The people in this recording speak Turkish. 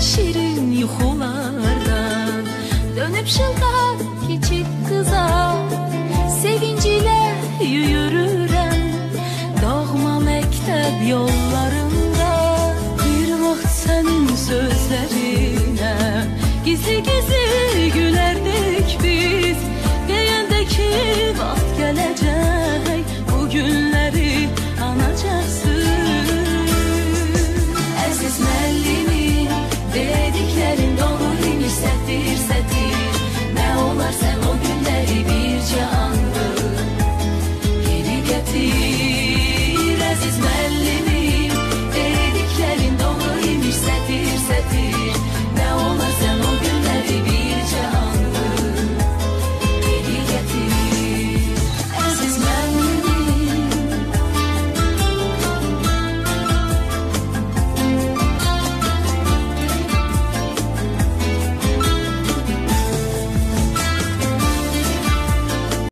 şirin yuhulardan. Dönüp şılda küçük kıza Sevinciyle yürürem Doğma mektep yollarında Bir vaxt senin sözlerine. Gizli gizli gül